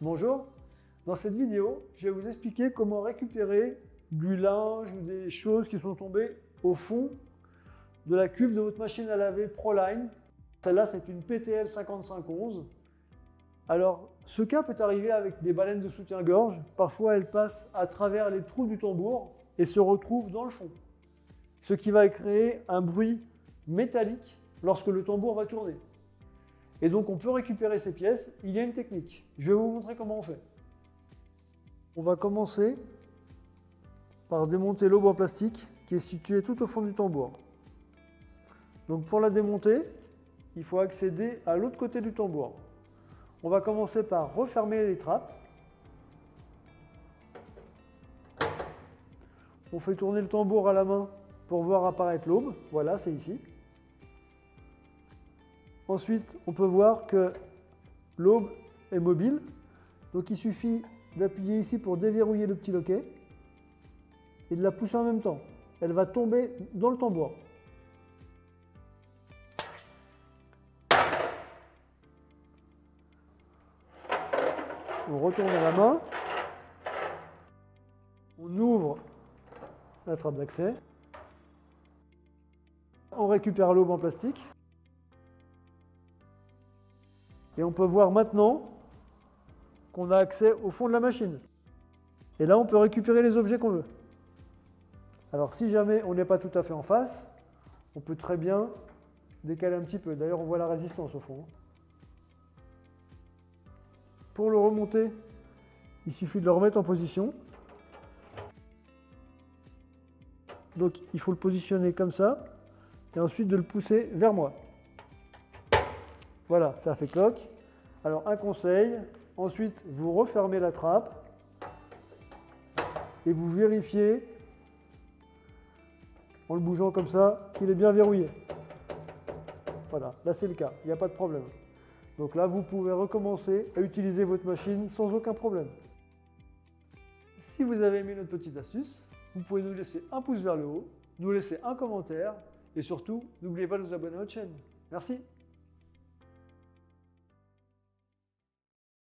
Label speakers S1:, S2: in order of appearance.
S1: Bonjour, dans cette vidéo, je vais vous expliquer comment récupérer du linge ou des choses qui sont tombées au fond de la cuve de votre machine à laver Proline. Celle-là, c'est une PTL 5511. Alors, ce cas peut arriver avec des baleines de soutien-gorge. Parfois, elles passent à travers les trous du tambour et se retrouvent dans le fond. Ce qui va créer un bruit métallique lorsque le tambour va tourner. Et donc, on peut récupérer ces pièces. Il y a une technique. Je vais vous montrer comment on fait. On va commencer par démonter l'aube en plastique qui est située tout au fond du tambour. Donc pour la démonter, il faut accéder à l'autre côté du tambour. On va commencer par refermer les trappes. On fait tourner le tambour à la main pour voir apparaître l'aube. Voilà, c'est ici. Ensuite, on peut voir que l'aube est mobile. Donc il suffit d'appuyer ici pour déverrouiller le petit loquet et de la pousser en même temps. Elle va tomber dans le tambour. On retourne à la main. On ouvre la trappe d'accès. On récupère l'aube en plastique. Et on peut voir maintenant qu'on a accès au fond de la machine. Et là, on peut récupérer les objets qu'on veut. Alors, si jamais on n'est pas tout à fait en face, on peut très bien décaler un petit peu. D'ailleurs, on voit la résistance au fond. Pour le remonter, il suffit de le remettre en position. Donc, il faut le positionner comme ça, et ensuite de le pousser vers moi. Voilà, ça fait cloque. Alors, un conseil, Ensuite, vous refermez la trappe et vous vérifiez en le bougeant comme ça qu'il est bien verrouillé. Voilà, là c'est le cas, il n'y a pas de problème. Donc là, vous pouvez recommencer à utiliser votre machine sans aucun problème. Si vous avez aimé notre petite astuce, vous pouvez nous laisser un pouce vers le haut, nous laisser un commentaire et surtout, n'oubliez pas de vous abonner à notre chaîne. Merci